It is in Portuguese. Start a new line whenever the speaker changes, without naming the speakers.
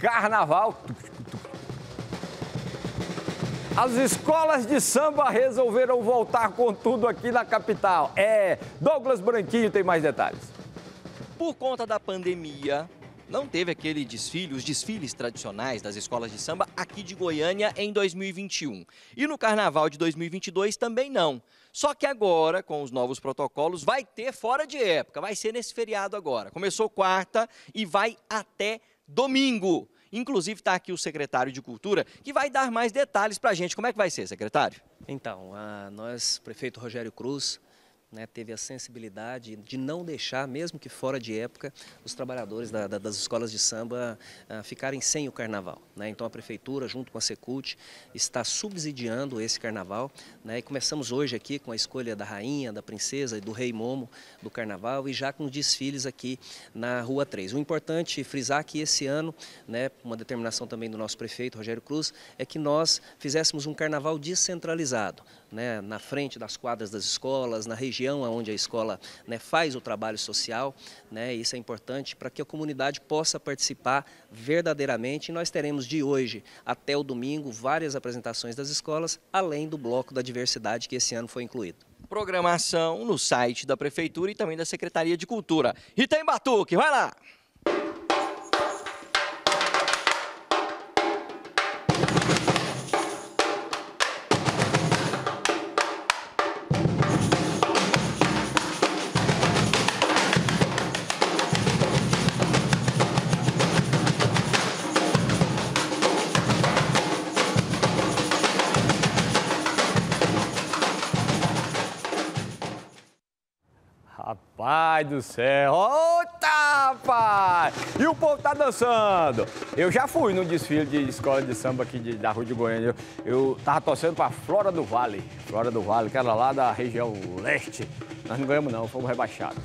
Carnaval. As escolas de samba resolveram voltar com tudo aqui na capital. É, Douglas Branquinho tem mais detalhes.
Por conta da pandemia, não teve aquele desfile, os desfiles tradicionais das escolas de samba aqui de Goiânia em 2021. E no carnaval de 2022 também não. Só que agora, com os novos protocolos, vai ter fora de época, vai ser nesse feriado agora. Começou quarta e vai até domingo. Inclusive está aqui o secretário de Cultura, que vai dar mais detalhes para a gente. Como é que vai ser, secretário?
Então, a, nós, prefeito Rogério Cruz, né, teve a sensibilidade de não deixar, mesmo que fora de época, os trabalhadores da, da, das escolas de samba uh, ficarem sem o carnaval. Né? Então a prefeitura, junto com a Secult, está subsidiando esse carnaval. Né? E começamos hoje aqui com a escolha da rainha, da princesa e do rei Momo do carnaval e já com desfiles aqui na Rua 3. O importante frisar que esse ano, né, uma determinação também do nosso prefeito Rogério Cruz, é que nós fizéssemos um carnaval descentralizado, né, na frente das quadras das escolas, na região onde a escola né, faz o trabalho social. Né, isso é importante para que a comunidade possa participar verdadeiramente. E nós teremos de hoje até o domingo várias apresentações das escolas, além do bloco da diversidade que esse ano foi incluído
programação no site da Prefeitura e também da Secretaria de Cultura. E tem Batuque, vai lá!
Rapaz do céu, Ota, rapaz! E o povo tá dançando. Eu já fui no desfile de escola de samba aqui de, da Rua de Goiânia. Eu, eu tava torcendo pra Flora do Vale. Flora do Vale, que era lá da região leste. Nós não ganhamos não, fomos rebaixados.